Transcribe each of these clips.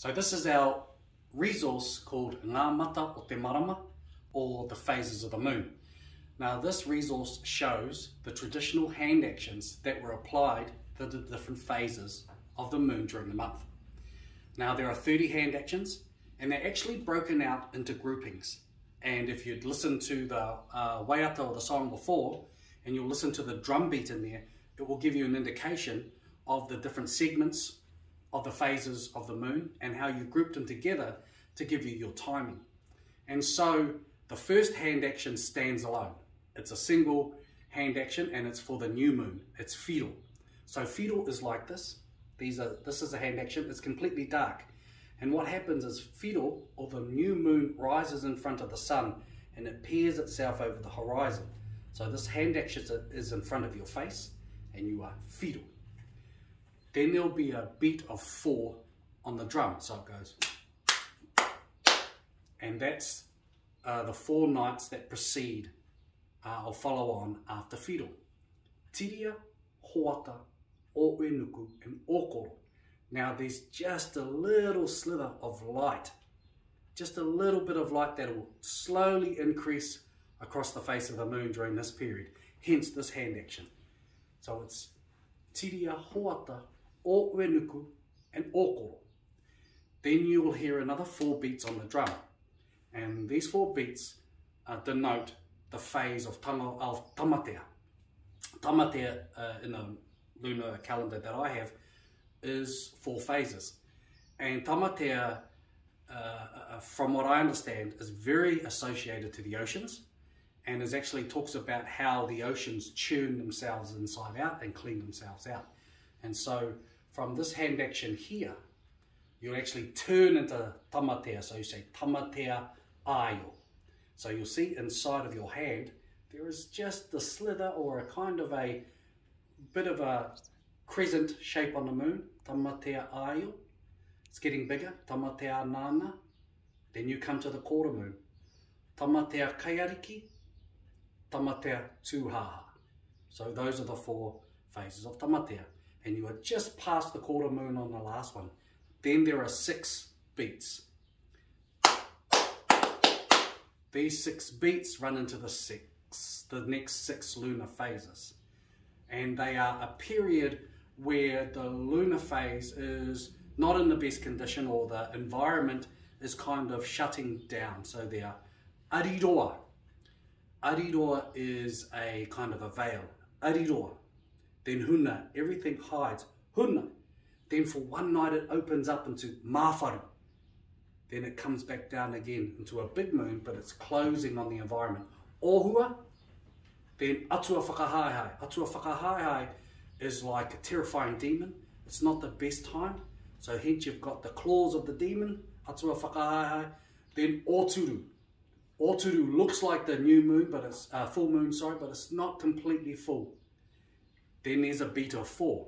So this is our resource called Ngā Mata o Te Marama, or the phases of the moon. Now this resource shows the traditional hand actions that were applied to the different phases of the moon during the month. Now there are 30 hand actions and they're actually broken out into groupings. And if you'd listened to the uh, waiata or the song before, and you'll listen to the drum beat in there, it will give you an indication of the different segments of the phases of the moon and how you group them together to give you your timing. And so the first hand action stands alone. It's a single hand action and it's for the new moon. It's Whiro. So Whiro is like this. These are this is a hand action. It's completely dark. And what happens is Whiro or the new moon, rises in front of the sun and it peers itself over the horizon. So this hand action is in front of your face and you are Whiro. Then there'll be a beat of four on the drum. So it goes. And that's uh, the four nights that precede uh, or follow on after Whiro. Tiria, Hoata, Oenuku, and Okoro. Now there's just a little sliver of light, just a little bit of light that will slowly increase across the face of the moon during this period, hence this hand action. So it's Tiria, Hoata, Oenuku, and Okoro. Then you will hear another four beats on the drum. And these four beats uh, denote the phase of, tama, of tamatea. Tamatea uh, in the lunar calendar that I have is four phases. And tamatea, uh, uh, from what I understand, is very associated to the oceans and is actually talks about how the oceans churn themselves inside out and clean themselves out. And so from this hand action here, you actually turn into tamatea. So you say tamatea ayo. So you'll see inside of your hand, there is just the slither or a kind of a bit of a crescent shape on the moon, tamatea ayo. It's getting bigger, tamatea nana. Then you come to the quarter moon, tamatea kaiariki, tamatea tūhaha. So those are the four phases of tamatea. And you are just past the quarter moon on the last one. Then there are six beats. These six beats run into the six, the next six lunar phases. And they are a period where the lunar phase is not in the best condition or the environment is kind of shutting down. So they are ariroa. Ariroa is a kind of a veil. Ariroa. Then huna, everything hides. Huna. Then for one night it opens up into Māwharu. Then it comes back down again into a big moon, but it's closing on the environment. Ohua, then atua whakahaihai. Atua whakahaihai is like a terrifying demon. It's not the best time. So hence you've got the claws of the demon, atua whakahaihai. Then oturu. Oturu looks like the new moon, but it's uh, full moon, sorry, but it's not completely full. Then there's a beat of four.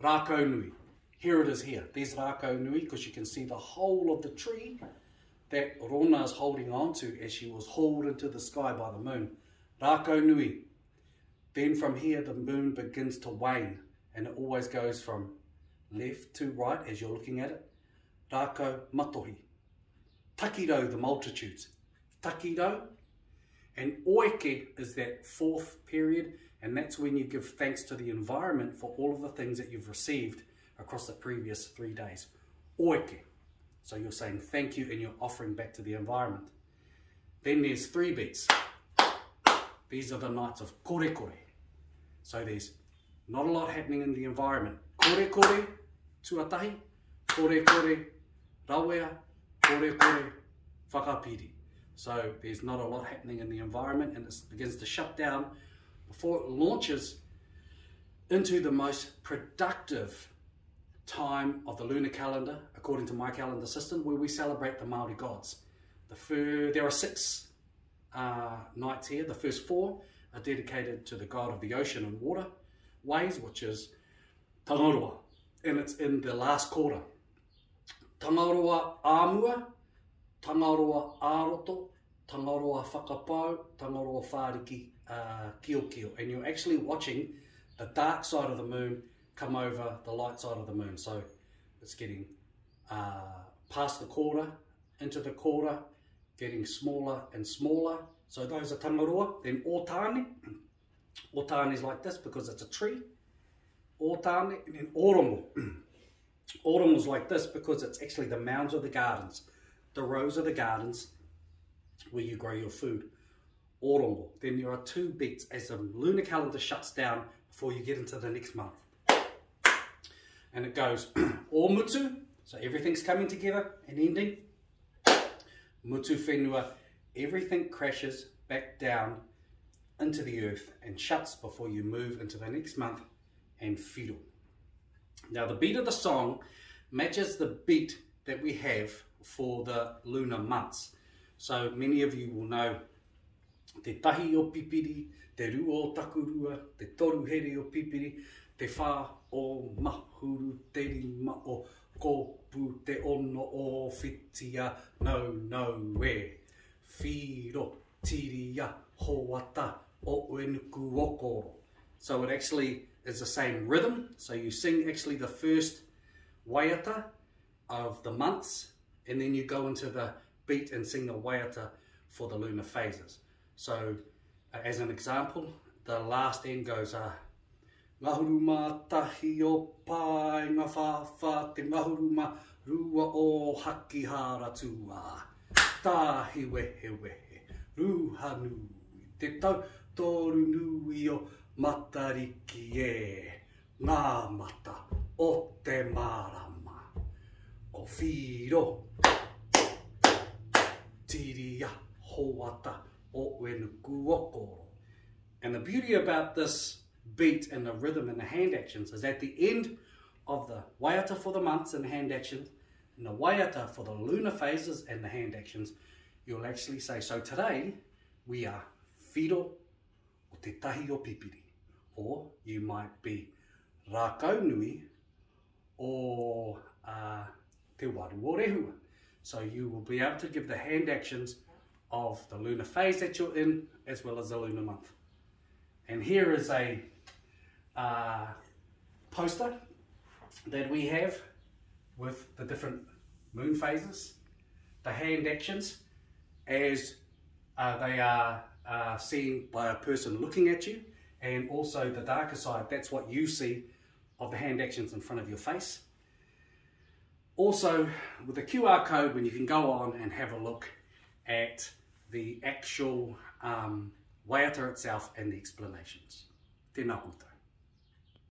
Rako Nui. Here it is here. There's Rako Nui because you can see the whole of the tree that Rona is holding on to as she was hauled into the sky by the moon. Rako Nui. Then from here the moon begins to wane and it always goes from left to right as you're looking at it. Rako Matohi. Takiro, the multitudes. Takiro. And oike is that fourth period and that's when you give thanks to the environment for all of the things that you've received across the previous three days. Oike. So you're saying thank you and you're offering back to the environment. Then there's three beats. These are the nights of kore kore. So there's not a lot happening in the environment. Kore kore, tuatahi, kore kore, rawea, kore kore, whakapiri. So there's not a lot happening in the environment and it begins to shut down before it launches into the most productive time of the lunar calendar, according to my calendar system, where we celebrate the Maori gods. The fir there are six uh, nights here. The first four are dedicated to the god of the ocean and water ways, which is Tangaroa, and it's in the last quarter. Tangaroa Āmua, Tangaroa Āroto, Tangaroa Whakapau, Tangaroa Whāriki uh, Kio Kio. And you're actually watching the dark side of the moon come over the light side of the moon. So it's getting uh, past the quarter, into the quarter, getting smaller and smaller. So those are tangaroa. Then otani, otani is like this because it's a tree. Otani, and then oromo. oromo is like this because it's actually the mounds of the gardens, the rows of the gardens where you grow your food. Oromo. Then there are two beats as the lunar calendar shuts down before you get into the next month. And it goes Omutu, so everything's coming together and ending. Mutu Whenua, everything crashes back down into the earth and shuts before you move into the next month and Whiro. Now the beat of the song matches the beat that we have for the lunar months. So many of you will know te tahi o pipiri, te rua o takurua, te toru here o pipiri, te whā o mahuru, te rima o kōpū, te ono o whitia, no, no, we. Whiro, tiria, hoata, o uenuku okoro. So it actually is the same rhythm. So you sing actually the first waiata of the months, and then you go into the beat and sing the waiata for the lunar phases. So uh, as an example, the last end goes, uh, Ngahuru mā tahi o pai ngā whawha te ngahuru mā rua o haki hara tūā. Tāhi wehe wehe, ruha nui, te tau tōru nui o matariki e. Ngā mata o te marama, whiro, tiria hoata o wenuku okoro. And the beauty about this beat and the rhythm and the hand actions is at the end of the waiata for the months and hand actions, and the waiata for the lunar phases and the hand actions, you'll actually say, so today we are whiro o te tahi o pipiri. Or you might be rākau nui o uh, te waru. So you will be able to give the hand actions of the lunar phase that you're in as well as the lunar month. And here is a uh, poster that we have with the different moon phases, the hand actions as uh, they are uh, seen by a person looking at you and also the darker side, that's what you see of the hand actions in front of your face. Also with the QR code when you can go on and have a look at the actual um, waiata itself and the explanations. Tēnā koutou.